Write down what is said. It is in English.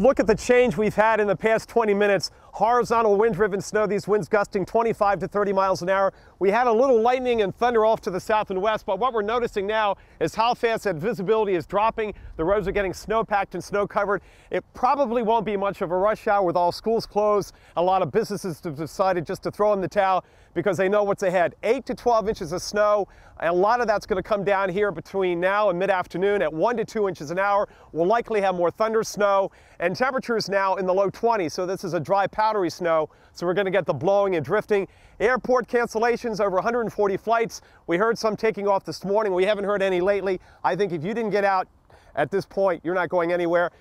Look at the change we've had in the past 20 minutes. Horizontal wind-driven snow, these winds gusting 25 to 30 miles an hour. We had a little lightning and thunder off to the south and west, but what we're noticing now is how fast that visibility is dropping. The roads are getting snow-packed and snow-covered. It probably won't be much of a rush hour with all schools closed. A lot of businesses have decided just to throw in the towel because they know what's ahead. 8 to 12 inches of snow. A lot of that's going to come down here between now and mid-afternoon at 1 to 2 inches an hour. We'll likely have more thunder snow and temperatures now in the low 20s. So this is a dry, powdery snow. So we're going to get the blowing and drifting. Airport cancellations, over 140 flights. We heard some taking off this morning. We haven't heard any lately. I think if you didn't get out at this point, you're not going anywhere.